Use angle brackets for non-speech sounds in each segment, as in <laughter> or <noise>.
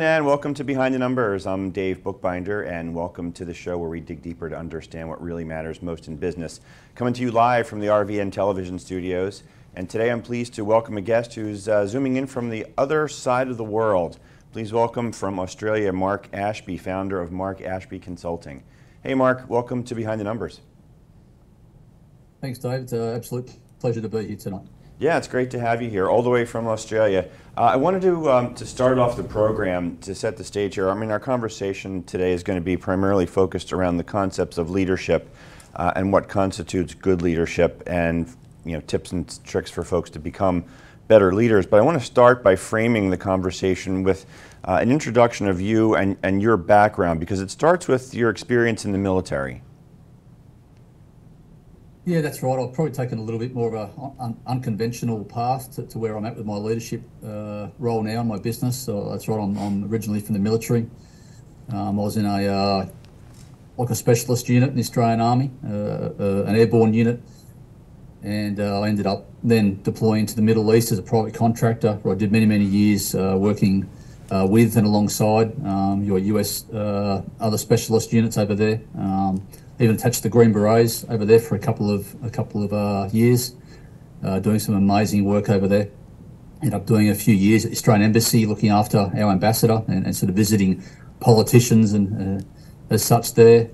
and welcome to Behind the Numbers. I'm Dave Bookbinder, and welcome to the show where we dig deeper to understand what really matters most in business. Coming to you live from the RVN television studios, and today I'm pleased to welcome a guest who's uh, zooming in from the other side of the world. Please welcome from Australia Mark Ashby, founder of Mark Ashby Consulting. Hey, Mark, welcome to Behind the Numbers. Thanks, Dave. It's an absolute pleasure to be here tonight. Yeah, it's great to have you here, all the way from Australia. Uh, I wanted to, um, to start off the program to set the stage here. I mean, our conversation today is going to be primarily focused around the concepts of leadership uh, and what constitutes good leadership and you know, tips and tricks for folks to become better leaders. But I want to start by framing the conversation with uh, an introduction of you and, and your background because it starts with your experience in the military. Yeah, that's right. I've probably taken a little bit more of an un- unconventional path to, to, where I'm at with my leadership uh, role now in my business. So that's right. I'm, I'm originally from the military. Um, I was in a uh, like a specialist unit in the Australian Army, uh, uh an airborne unit, and uh, I ended up then deploying to the Middle East as a private contractor, where I did many many years uh, working with and alongside um, your US other specialist units over there. Um, even attached the Green Berets over there for a couple of a couple of uh, years, uh, doing some amazing work over there. Ended up doing a few years at the Australian Embassy, looking after our ambassador and, and sort of visiting politicians and uh, as such there.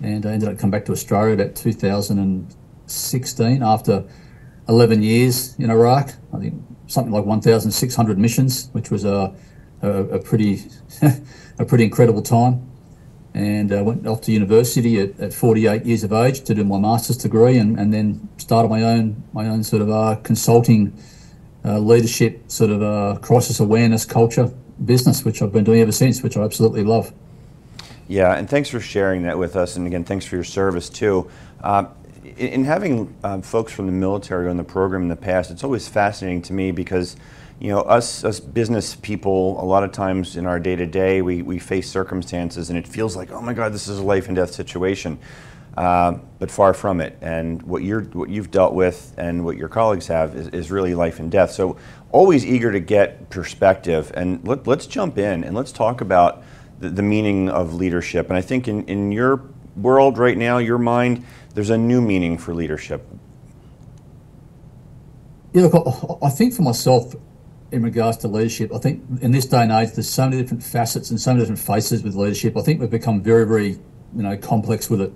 And I ended up coming back to Australia about 2016 after 11 years in Iraq. I think something like 1,600 missions, which was a, a, a pretty <laughs> a pretty incredible time and uh, went off to university at, at 48 years of age to do my master's degree and, and then started my own my own sort of uh, consulting uh, leadership sort of uh, crisis awareness culture business which I've been doing ever since which I absolutely love. Yeah, and thanks for sharing that with us and again thanks for your service too. Uh, in, in, having um, folks from the military on the program in the past, it's always fascinating to me because you know, us us business people, a lot of times in our day to day, we we face circumstances, and it feels like, oh my God, this is a life and death situation. Uh, but far from it. And what you're what you've dealt with, and what your colleagues have, is, is really life and death. So always eager to get perspective. And let, us jump in and let's talk about the, the meaning of leadership. And I think in in your world right now, your mind, there's a new meaning for leadership. Yeah, look, I think for myself, in regards to leadership. I think in this day and age, there's so many different facets and so many different faces with leadership. I think we've become very, very, you know, complex with it.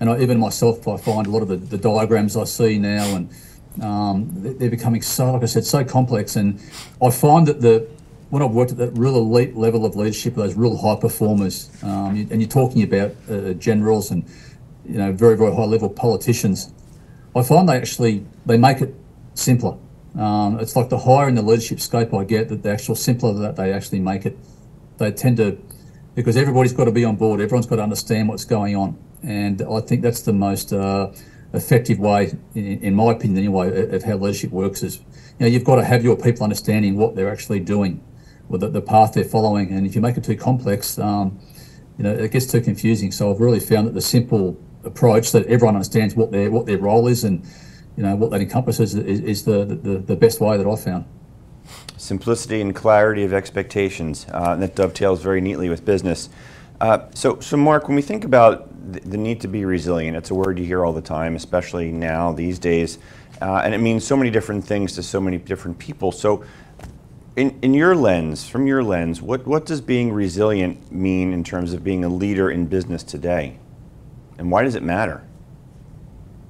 And I, even myself, I find a lot of the, the diagrams I see now, and um, they're becoming so, like I said, so complex. And I find that the when I've worked at that real elite level of leadership, those real high performers, um, and you're talking about uh, generals and you know very, very high level politicians, I find they actually they make it simpler. Um, it's like the higher in the leadership scope I get, that the actual simpler that they actually make it. They tend to, because everybody's got to be on board. Everyone's got to understand what's going on, and I think that's the most uh, effective way, in, in, my opinion, anyway, of how leadership works. Is you know you've got to have your people understanding what they're actually doing, or the, the path they're following, and if you make it too complex, um, you know it gets too confusing. So I've really found that the simple approach that everyone understands what their what their role is and you know what that encompasses is, is the, the, the best way that I've found. Simplicity and clarity of expectations, uh, and that dovetails very neatly with business. Uh, so, so Mark, when we think about the, the, need to be resilient, it's a word you hear all the time, especially now these days, uh, and it means so many different things to so many different people. So, in, in your lens, from your lens, what, what does being resilient mean in terms of being a leader in business today? And why does it matter?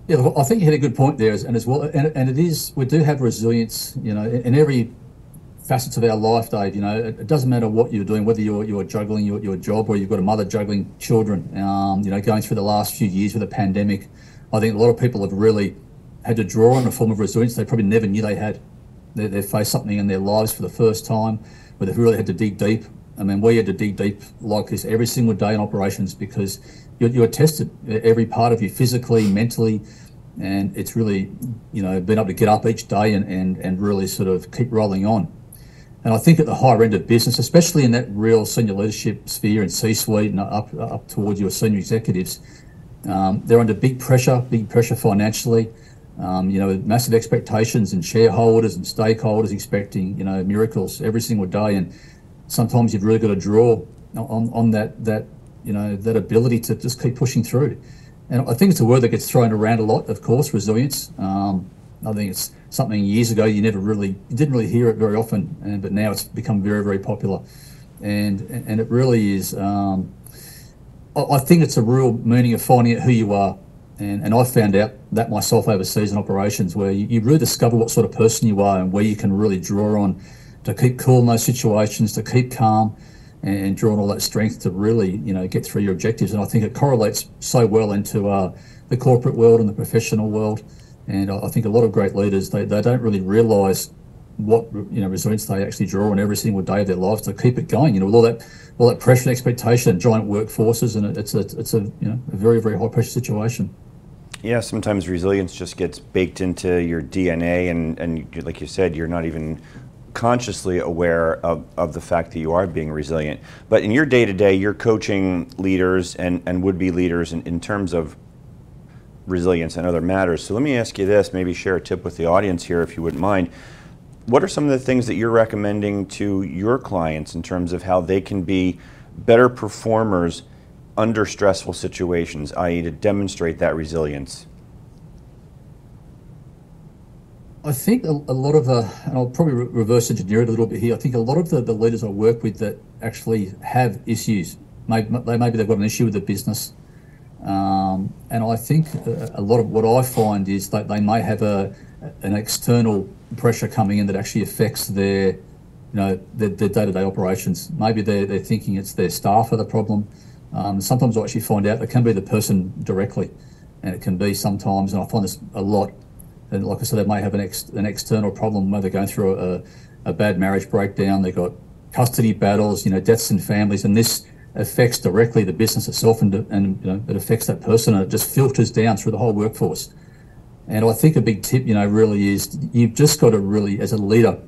Yeah, I think you hit a good point there, and as well, and, and it is we do have resilience, you know, in every facets of our life, Dave. You know, it, it doesn't matter what you're doing, whether you're you're juggling your, your job or you've got a mother juggling children. Um, you know, going through the last few years with the pandemic, I think a lot of people have really had to draw on a form of resilience they probably never knew they had. They, they faced something in their lives for the first time where they've really had to dig deep. I mean, we had to dig deep like this every single day in operations because you're, you're tested every part of you physically, mentally, and it's really, you know, been able to get up each day and, and, and really sort of keep rolling on. And I think at the higher end of business, especially in that real senior leadership sphere and C-suite and up up towards your senior executives, um, they're under big pressure, big pressure financially. Um, you know, massive expectations and shareholders and stakeholders expecting, you know, miracles every single day. And sometimes you've really got to draw on, on that that you know that ability to just keep pushing through. And I think it's a word that gets thrown around a lot. Of course, resilience. Um, I think it's something years ago you never really you didn't really hear it very often, and but now it's become very very popular, and and it really is. Um, I think it's a real meaning of finding out who you are. And, and I found out that myself overseas in operations, where you, you really discover what sort of person you are and where you can really draw on to keep cool in those situations, to keep calm, and draw on all that strength to really, you know, get through your objectives. And I think it correlates so well into uh, the corporate world and the professional world. And I, think a lot of great leaders they, they don't really realise what you know resilience they actually draw on every single day of their lives to keep it going. You know, with all that all that pressure and expectation, giant workforces, and it's a it's a you know a very very high pressure situation. Yeah, sometimes resilience just gets baked into your DNA, and and like you said, you're not even consciously aware of, of the fact that you are being resilient. But in your day to day, you're coaching leaders and, and would be leaders in, in terms of resilience and other matters. So let me ask you this, maybe share a tip with the audience here if you wouldn't mind what are some of the things that you're recommending to your clients in terms of how they can be better performers under stressful situations, i.e., to demonstrate that resilience? I think a, a lot of the, and I'll probably re- reverse engineer it a little bit here. I think a lot of the, the leaders I work with that actually have issues, maybe, maybe they've got an issue with the business. Um, and I think a, a lot of what I find is that they may have a, an external pressure coming in that actually affects their, you know, their, their day-to-day operations. Maybe they're, they're thinking it's their staff are the problem. Um, sometimes I actually find out it can be the person directly, and it can be sometimes, and I find this a lot. And like I said, they may have an ex, an external problem where they're going through a, a bad marriage breakdown. They've got custody battles, you know, deaths in families, and this affects directly the business itself, and, and you know, it affects that person, and it just filters down through the whole workforce. And I think a big tip, you know, really is you've just got to really, as a leader,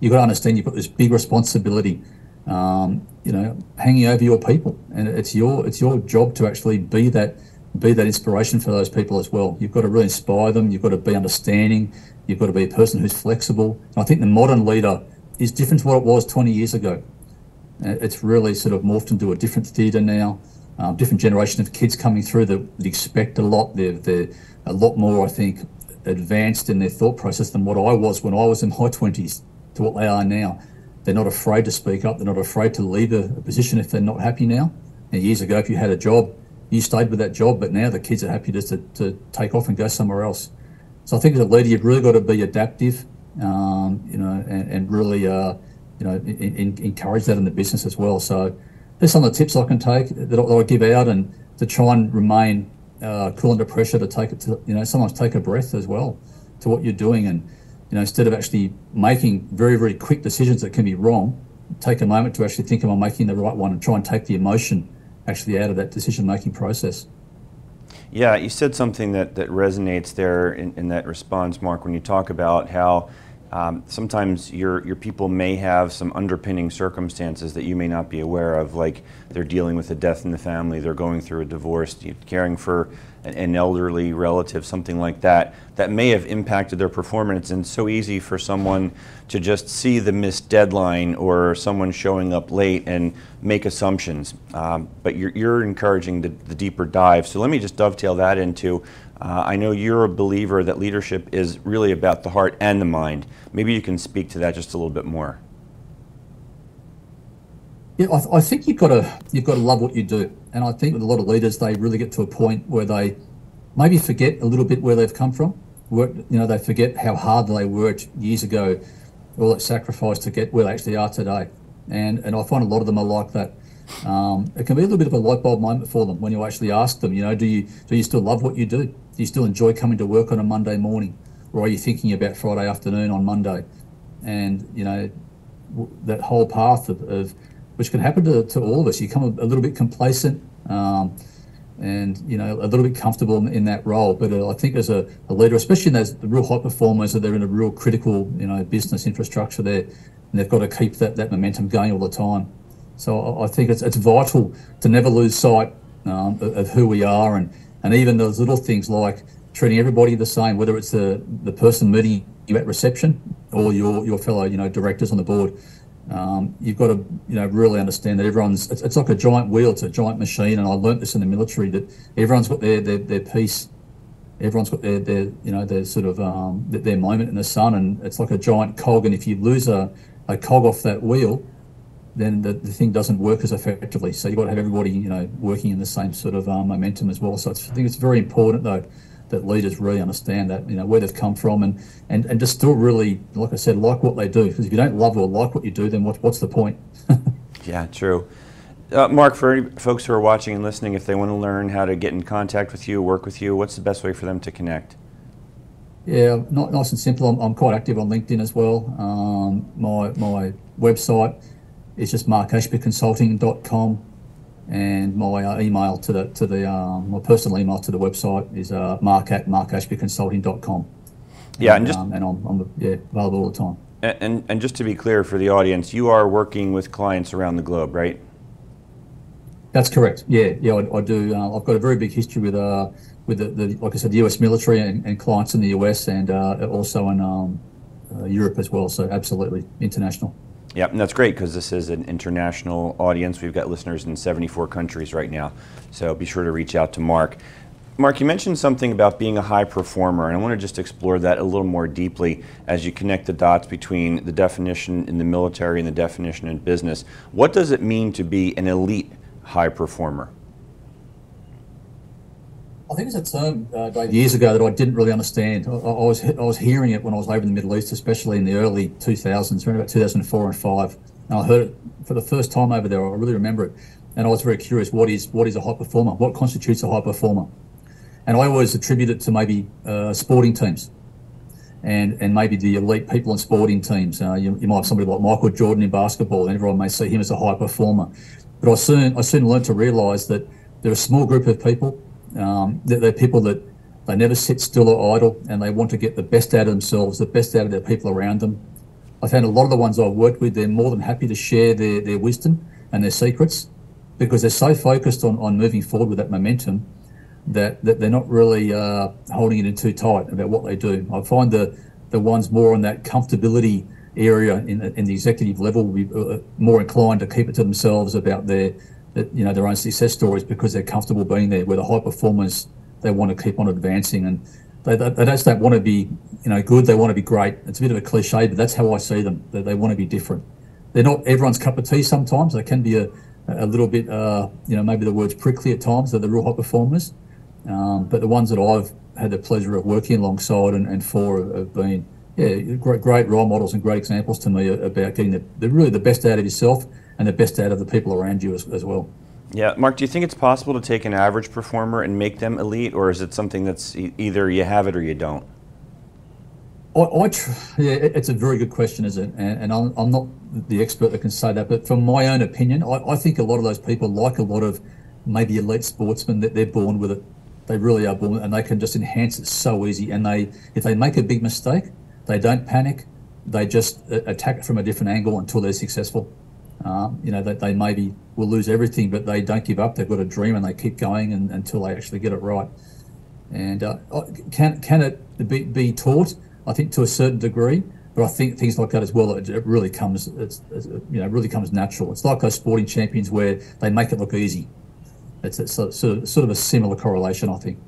you've got to understand you've got this big responsibility, um, you know, hanging over your people, and it's your it's your job to actually be that be that inspiration for those people as well. You've got to really inspire them. You've got to be understanding. You've got to be a person who's flexible. And I think the modern leader is different to what it was 20 years ago. Uh, it's really sort of morphed into a different theatre now. Um, different generation of kids coming through that, expect a lot. They're, they're a lot more, I think, advanced in their thought process than what I was when I was in my 20s to what they are now. They're not afraid to speak up. They're not afraid to leave a, a position if they're not happy now. And years ago, if you had a job, you stayed with that job, but now the kids are happy just to, to take off and go somewhere else. So I think as a leader, you've really got to be adaptive, um, you know, and, and really, uh, you know, in, in, encourage that in the business as well. So there's some of the tips I can take that I, that I give out and to try and remain uh, cool under pressure to take it to, you know, sometimes take a breath as well to what you're doing. And, you know, instead of actually making very, very quick decisions that can be wrong, take a moment to actually think, am I making the right one and try and take the emotion actually out of that decision making process. Yeah, you said something that, that resonates there in, in that response, Mark, when you talk about how um, sometimes your, your people may have some underpinning circumstances that you may not be aware of, like they're dealing with a death in the family, they're going through a divorce, caring for an, elderly relative, something like that, that may have impacted their performance. And so easy for someone to just see the missed deadline or someone showing up late and make assumptions. Um, but you're, you're encouraging the, the deeper dive. So let me just dovetail that into uh, I know you're a believer that leadership is really about the heart and the mind. Maybe you can speak to that just a little bit more. Yeah, I, th- I, think you've got to you've got to love what you do, and I think with a lot of leaders, they really get to a point where they maybe forget a little bit where they've come from. Work, you know, they forget how hard they worked years ago, all that sacrifice to get where they actually are today, and and I find a lot of them are like that. Um, it can be a little bit of a light bulb moment for them when you actually ask them, you know, do you do you still love what you do? Do you still enjoy coming to work on a Monday morning, or are you thinking about Friday afternoon on Monday? And you know, that whole path of, of which can happen to, to all of us. You become a, a little bit complacent. Um, and you know a little bit comfortable in, in that role. But uh, I think as a, a, leader, especially in those the real high performers, that they're in a real critical you know business infrastructure there, and they've got to keep that, that momentum going all the time. So I, I think it's it's vital to never lose sight um, of, of, who we are, and and even those little things like treating everybody the same, whether it's the the person meeting you at reception or your your fellow you know directors on the board. Um, you've got to you know really understand that everyone's it's, it's, like a giant wheel, it's a giant machine, and I learnt this in the military that everyone's got their their, their piece, everyone's got their, their you know their sort of um, their moment in the sun, and it's like a giant cog, and if you lose a, a cog off that wheel, then the, the thing doesn't work as effectively. So you've got to have everybody you know working in the same sort of um, momentum as well. So I think it's very important though that leaders really understand that you know where they've come from and and and just still really like I said like what they do. Because if you don't love or like what you do then what, what's the point? <laughs> Yeah true. Uh, Mark for any folks who are watching and listening if they want to learn how to get in contact with you work with you what's the best way for them to connect? Yeah not, nice and simple. I'm, I'm quite active on LinkedIn as well. Um, my my website is just markashbyconsulting.com and my uh, email to the to the um, my personal email to the website is uh, mark at markashbyconsulting.com. Yeah, and, and just um, and I'm, I'm, yeah available all the time. And and just to be clear for the audience, you are working with clients around the globe, right? That's correct. Yeah, yeah, I, I do. Uh, I've got a very big history with uh with the, the like I said, the U.S. military and, and clients in the U.S. and uh, also in um, uh, Europe as well. So absolutely international. Yeah, and that's great because this is an international audience. We've got listeners in 74 countries right now. So be sure to reach out to Mark. Mark, you mentioned something about being a high performer, and I want to just explore that a little more deeply as you connect the dots between the definition in the military and the definition in business. What does it mean to be an elite high performer? I think it's a term uh, years ago that I didn't really understand. I, I, was I was hearing it when I was over in the Middle East, especially in the early 2000s, around about 2004 and five. And I heard it for the first time over there. I really remember it, and I was very curious. What is what is a high performer? What constitutes a high performer? And I always attribute it to maybe uh, sporting teams, and and maybe the elite people in sporting teams. Uh, you, you might have somebody like Michael Jordan in basketball, and everyone may see him as a high performer. But I soon I soon learned to realise that there are a small group of people um, they're, they're, people that they never sit still or idle, and they want to get the best out of themselves, the best out of their people around them. I found a lot of the ones I've worked with, they're more than happy to share their, their wisdom and their secrets because they're so focused on, on moving forward with that momentum that, that they're not really uh, holding it in too tight about what they do. I find the, the ones more on that comfortability area in, in the executive level will be uh, more inclined to keep it to themselves about their you know their own success stories because they're comfortable being there. Where the high performers they want to keep on advancing and they, they, they just don't want to be you know good. They want to be great. It's a bit of a cliche, but that's how I see them. They, they want to be different. They're not everyone's cup of tea. Sometimes they can be a, a little bit uh, you know maybe the words prickly at times. They're the real high performers, um, but the ones that I've had the pleasure of working alongside and, and for have been yeah great great role models and great examples to me about getting the, the really the best out of yourself and the best out of the people around you as, as well. Yeah, Mark, do you think it's possible to take an average performer and make them elite, or is it something that's e- either you have it or you don't? I, I tr- yeah, it's a very good question, is it? And, and I'm, I'm, not the expert that can say that, but from my own opinion, I, I, think a lot of those people, like a lot of maybe elite sportsmen, that they're born with it. They really are born, and they can just enhance it so easy. And they, if they make a big mistake, they don't panic. They just uh, attack from a different angle until they're successful. Um, you know, that they maybe will lose everything, but they don't give up. They've got a dream and they keep going and, until they actually get it right. And uh, can can it be, be taught? I think to a certain degree, but I think things like that as well. It, it really comes, it's, you know, really comes natural. It's like those sporting champions where they make it look easy. It's, it's sort of sort of a similar correlation, I think.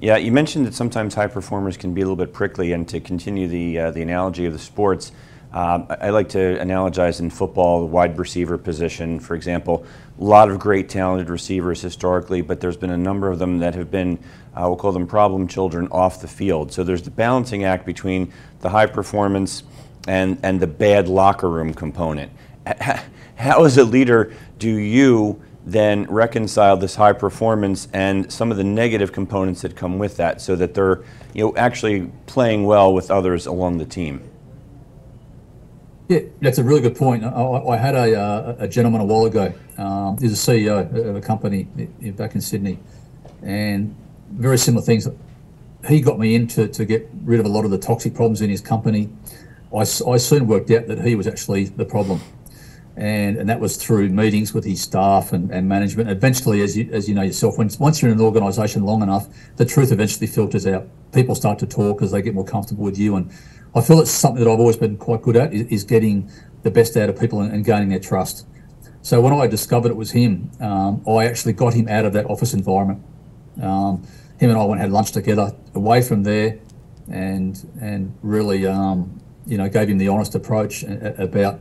Yeah, you mentioned that sometimes high performers can be a little bit prickly, and to continue the uh, the analogy of the sports um, I like to analogize in football the wide receiver position, for example. A lot of great talented receivers historically, but there's been a number of them that have been, uh, we'll call them problem children, off the field. So there's the balancing act between the high performance and, and the bad locker room component. How, as a leader, do you then reconcile this high performance and some of the negative components that come with that so that they're you know, actually playing well with others along the team? Yeah, that's a really good point. I, I had a, uh, a, gentleman a while ago. Um, he's a CEO of a company back in Sydney, and very similar things. He got me in to, to get rid of a lot of the toxic problems in his company. I, I soon worked out that he was actually the problem. And, and that was through meetings with his staff and, and management. Eventually, as you, as you know yourself, when, once you're in an organisation long enough, the truth eventually filters out. People start to talk as they get more comfortable with you. And I feel it's something that I've always been quite good at is, is getting the best out of people and, and gaining their trust. So when I discovered it was him, um, I actually got him out of that office environment. Um, him and I went and had lunch together away from there, and and really, um, you know, gave him the honest approach about,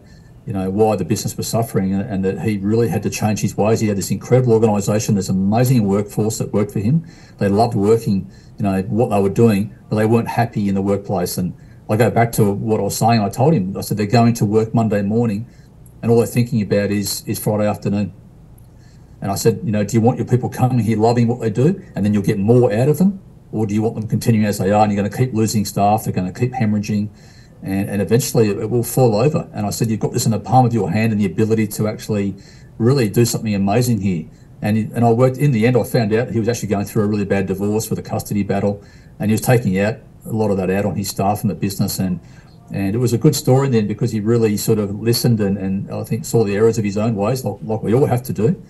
you know, why the business was suffering and, and, that he really had to change his ways. He had this incredible organisation, this amazing workforce that worked for him. They loved working, you know, what they were doing, but they weren't happy in the workplace. And I go back to what I was saying. I told him, I said, they're going to work Monday morning, and all they're thinking about is is Friday afternoon. And I said, you know, do you want your people coming here loving what they do, and then you'll get more out of them, or do you want them continuing as they are, and you're going to keep losing staff, they're going to keep hemorrhaging, and, and eventually it, will fall over. And I said, you've got this in the palm of your hand, and the ability to actually really do something amazing here. And, and I worked in the end. I found out he was actually going through a really bad divorce with a custody battle, and he was taking out a lot of that out on his staff and the business. And and it was a good story then because he really sort of listened and, and I think saw the errors of his own ways, like, like we all have to do.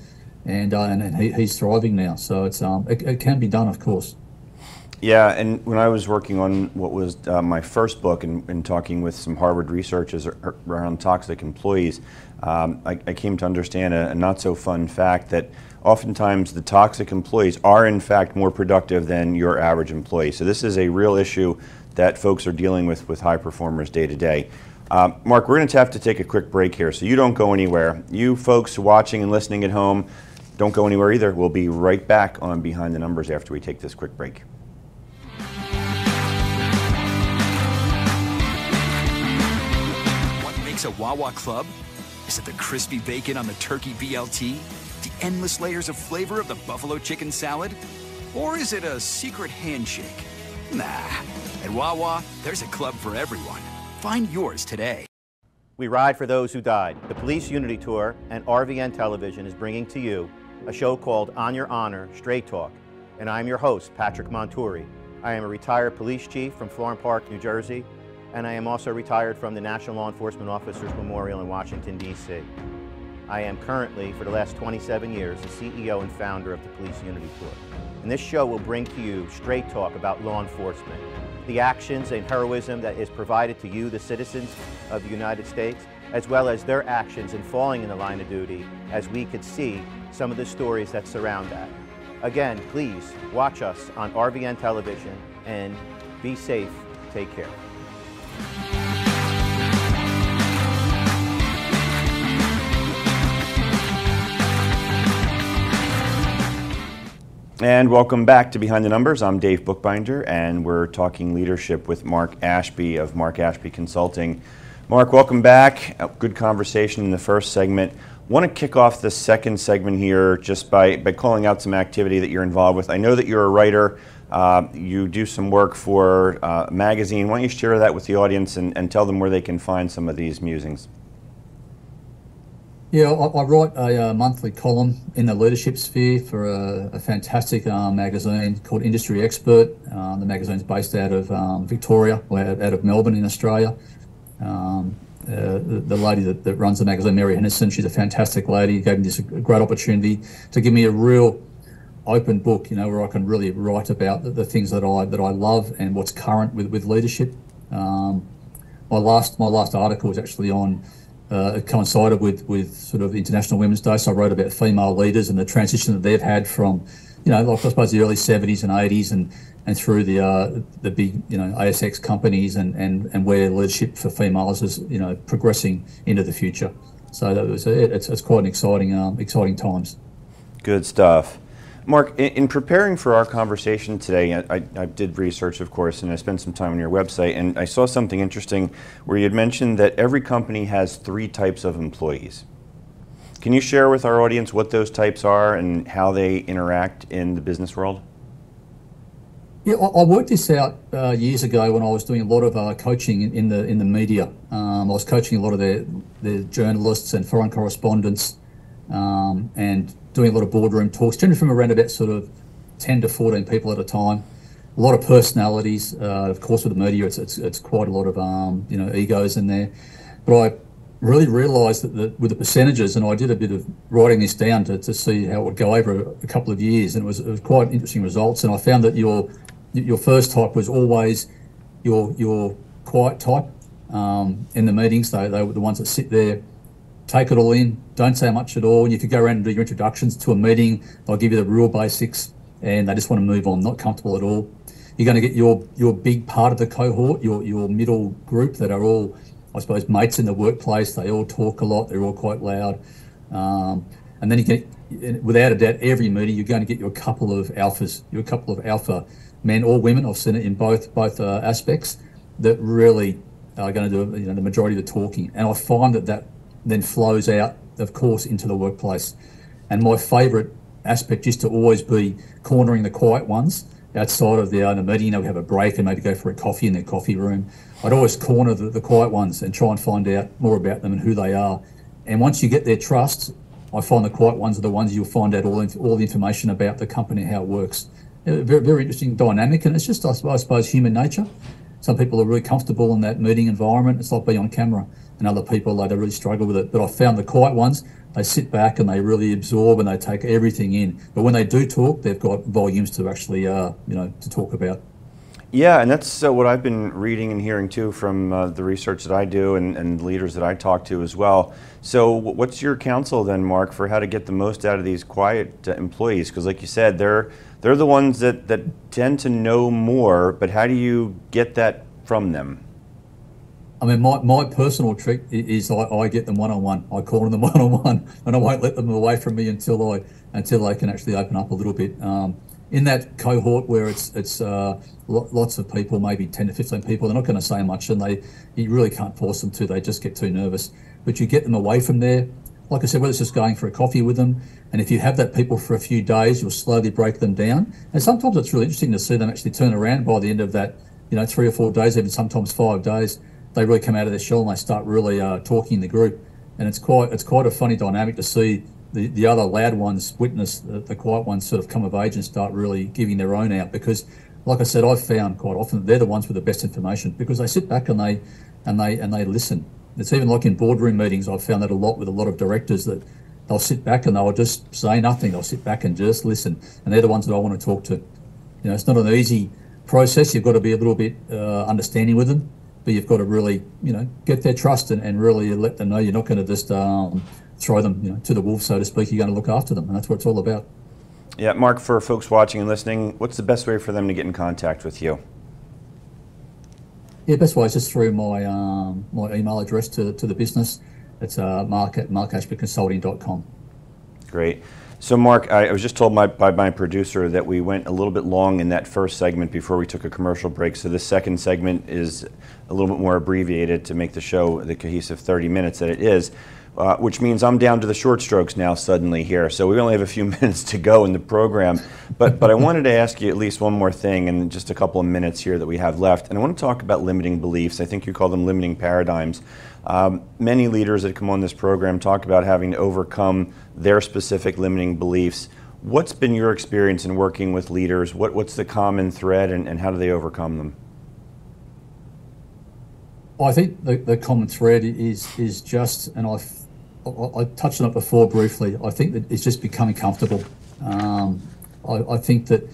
And uh, and, and he, he's thriving now. So it's um it, it can be done, of course. Yeah, and when I was working on what was uh, my first book and, and, talking with some Harvard researchers around toxic employees, um, I, I, came to understand a, a not so fun fact that oftentimes the toxic employees are in fact more productive than your average employee. So this is a real issue that folks are dealing with with high performers day to day. Um, Mark, we're going to have to take a quick break here, so you don't go anywhere. You folks watching and listening at home, don't go anywhere either. We'll be right back on Behind the Numbers after we take this quick break. What makes a Wawa Club? Is it the crispy bacon on the turkey BLT? The endless layers of flavor of the buffalo chicken salad? Or is it a secret handshake? Nah. At Wawa, there's a club for everyone. Find yours today. We ride for those who died. The Police Unity Tour and RVN Television is bringing to you a show called On Your Honor Straight Talk, and I'm your host, Patrick Montuore. I am a retired police chief from Florham Park, New Jersey, and I am also retired from the National Law Enforcement Officers Memorial in Washington, D.C. I am currently, for the last 27 years, the CEO and founder of the Police Unity Tour. And this show will bring to you straight talk about law enforcement, the actions and heroism that is provided to you, the citizens of the United States, as well as their actions in falling in the line of duty as we could see some of the stories that surround that. Again, please watch us on RVN Television and be safe. Take care. And welcome back to Behind the Numbers. I'm Dave Bookbinder, and we're talking leadership with Mark Ashby of Mark Ashby Consulting. Mark, welcome back. Good conversation in the first segment want to kick off the second segment here just by, by calling out some activity that you're involved with. I know that you're a writer. Uh, you do some work for uh, a magazine. Why don't you share that with the audience and, and tell them where they can find some of these musings? Yeah, I, I write a uh, monthly column in the leadership sphere for a, a fantastic uh, magazine called Industry Expert. Uh, the magazine's based out of um, Victoria, out of Melbourne in Australia. Um, uh, the, the, lady that, that, runs the magazine, Mary Henderson, she's a fantastic lady. Gave me this great opportunity to give me a real open book, you know, where I can really write about the, the things that I that I love and what's current with with leadership. Um, my last my last article was actually on. Uh, it coincided with with sort of International Women's Day, so I wrote about female leaders and the transition that they've had from, you know, like I suppose the early 70s and 80s and and through the uh, the big you know ASX companies and, and, and where leadership for females is you know progressing into the future. So that was it's, it's quite an exciting um, exciting times. Good stuff. Mark, in, in, preparing for our conversation today, I, I, did research, of course, and I spent some time on your website, and I saw something interesting where you had mentioned that every company has three types of employees. Can you share with our audience what those types are and how they interact in the business world? Yeah, I worked this out uh, years ago when I was doing a lot of uh, coaching in, in, the in the media. Um, I was coaching a lot of the the journalists and foreign correspondents, um, and doing a lot of boardroom talks, generally from around about sort of ten to fourteen people at a time. A lot of personalities, uh, of course, with the media, it's, it's, it's quite a lot of um, you know egos in there. But I really realised that the, with the percentages, and I did a bit of writing this down to, to see how it would go over a, couple of years, and it was, it was quite interesting results. And I found that your your first type was always your your quiet type. um, in the meetings. They, they were the ones that sit there, take it all in, don't say much at all. And you could go around and do your introductions to a meeting, they'll give you the real basics and they just want to move on, not comfortable at all. You're going to get your your big part of the cohort, your your middle group that are all, I suppose, mates in the workplace. They all talk a lot. They're all quite loud. Um, and then you can, without a doubt, every meeting you're going to get you a couple of alphas, you a couple of alpha men or women. I've seen it in both both uh, aspects that really are going to do you know, the majority of the talking. And I find that that then flows out, of course, into the workplace. And my favourite aspect is to always be cornering the quiet ones outside of the, the meeting. You know, we have a break and maybe go for a coffee in their coffee room. I'd always corner the, the quiet ones and try and find out more about them and who they are. And once you get their trust, I find the quiet ones are the ones you'll find out all, all the information about the company, how it works. Very, very interesting dynamic, and it's just, I suppose, human nature. Some people are really comfortable in that meeting environment. It's like being on camera, and other people like they really struggle with it. But I found the quiet ones, they sit back and they really absorb and they take everything in. But when they do talk, they've got volumes to actually, uh, you know, to talk about. Yeah, and that's uh, what I've been reading and hearing too from uh, the research that I do and, and leaders that I talk to as well. So, what's your counsel then, Mark, for how to get the most out of these quiet uh, employees? Because, like you said, they're they're the ones that, that tend to know more, but how do you get that from them? I mean, my, my personal trick is I, I get them one on one. I call them one on one, and I won't let them away from me until I until they can actually open up a little bit. Um, in that cohort where it's it's uh, lots of people, maybe ten to fifteen people, they're not going to say much, and they you really can't force them to. They just get too nervous. But you get them away from there. Like I said, whether it's just going for a coffee with them, and if you have that people for a few days, you'll slowly break them down. And sometimes it's really interesting to see them actually turn around by the end of that, you know, three or four days, even sometimes five days they really come out of their shell and they start really uh, talking in the group. And it's quite it's quite a funny dynamic to see the, the other loud ones witness the, the quiet ones sort of come of age and start really giving their own out because like I said, I've found quite often they're the ones with the best information because they sit back and they and they and they listen. It's even like in boardroom meetings, I've found that a lot with a lot of directors that they'll sit back and they'll just say nothing. They'll sit back and just listen, and they're the ones that I want to talk to. You know, it's not an easy process. You've got to be a little bit uh, understanding with them but you've got to really, you know, get their trust and, and really let them know you're not going to just um, throw them, you know, to the wolves, so to speak. You're going to look after them, and that's what it's all about. Yeah, Mark, for folks watching and listening, what's the best way for them to get in contact with you? Yeah, best way is just through my um, my email address to, to the business. It's uh, mark at markashbyconsulting.com. Great. So, Mark, I, was just told by, by my producer that we went a little bit long in that first segment before we took a commercial break. So, this second segment is a little bit more abbreviated to make the show the cohesive 30 minutes that it is, uh, which means I'm down to the short strokes now suddenly here. So, we only have a few <laughs> minutes to go in the program. But, but I wanted to ask you at least one more thing in just a couple of minutes here that we have left. And I want to talk about limiting beliefs. I think you call them limiting paradigms. Um, many leaders that come on this program talk about having to overcome their specific limiting beliefs. What's been your experience in working with leaders? What, what's the common thread and, and how do they overcome them? Well, I think the, the common thread is is just, and I've, I, I touched on it before briefly. I think that it's just becoming comfortable. Um, I, I think that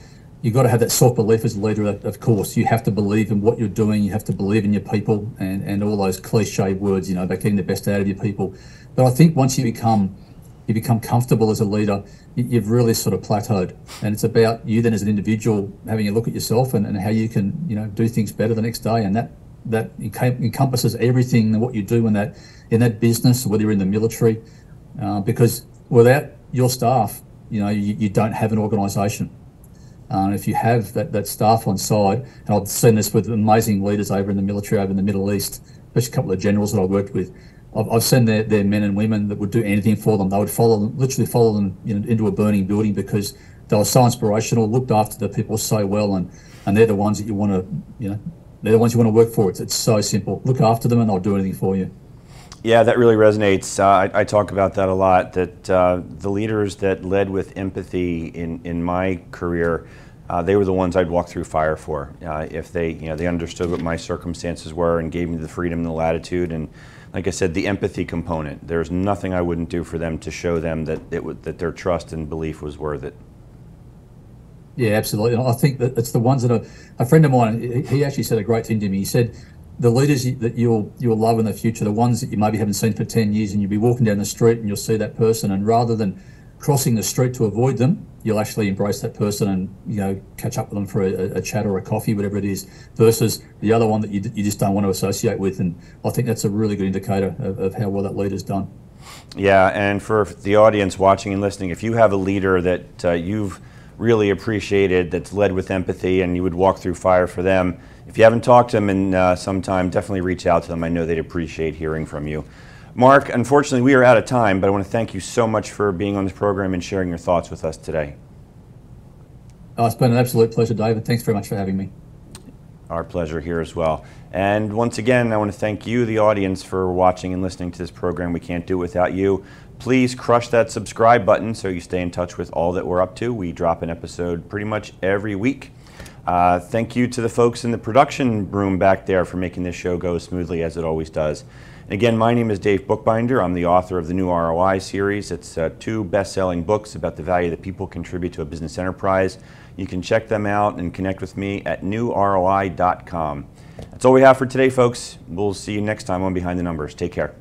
you've got to have that self belief as a leader. Of course, you have to believe in what you're doing. You have to believe in your people, and and all those cliche words, you know, about getting the best out of your people. But I think once you become you become comfortable as a leader, you've really sort of plateaued. And it's about you then as an individual having a look at yourself and, and how you can, you know, do things better the next day. And that that encompasses everything what you do in that in that business, whether you're in the military, uh, because without your staff, you know, you, you don't have an organisation. Um, if you have that, that staff on side, and I've seen this with amazing leaders over in the military, over in the Middle East, especially a couple of generals that I've worked with, I've, I've seen their, their men and women that would do anything for them. They would follow them, literally follow them you know, into a burning building because they were so inspirational, looked after the people so well, and, and they're the ones that you want to, you know, they're the ones you want to work for. It's, it's so simple. Look after them and they'll do anything for you. Yeah, that really resonates. Uh, I, I, talk about that a lot. That uh, the leaders that led with empathy in, in my career, uh, they were the ones I'd walk through fire for. Uh, if they, you know, they understood what my circumstances were and gave me the freedom and the latitude, and like I said, the empathy component. There's nothing I wouldn't do for them to show them that it that their trust and belief was worth it. Yeah, absolutely. I think that it's the ones that are. A friend of mine, he actually said a great thing to me. He said, the leaders that you'll you'll love in the future, the ones that you maybe haven't seen for ten years, and you'll be walking down the street and you'll see that person, and rather than crossing the street to avoid them, you'll actually embrace that person and you know catch up with them for a, a chat or a coffee, whatever it is, versus the other one that you, you just don't want to associate with. And I think that's a really good indicator of, of how well that leader's done. Yeah, and for the audience watching and listening, if you have a leader that uh, you've really appreciated, that's led with empathy, and you would walk through fire for them, if you haven't talked to them in uh, some time, definitely reach out to them. I know they'd appreciate hearing from you. Mark, unfortunately, we are out of time, but I want to thank you so much for being on this program and sharing your thoughts with us today. Oh, it's been an absolute pleasure, David. Thanks very much for having me. Our pleasure here as well. And once again, I want to thank you, the audience, for watching and listening to this program. We can't do it without you. Please crush that subscribe button so you stay in touch with all that we're up to. We drop an episode pretty much every week. Uh, thank you to the folks in the production room back there for making this show go smoothly as it always does. And again, my name is Dave Bookbinder. I'm the author of the new ROI series. It's uh, two best selling books about the value that people contribute to a business enterprise. You can check them out and connect with me at newroi.com. That's all we have for today, folks. We'll see you next time on Behind the Numbers. Take care.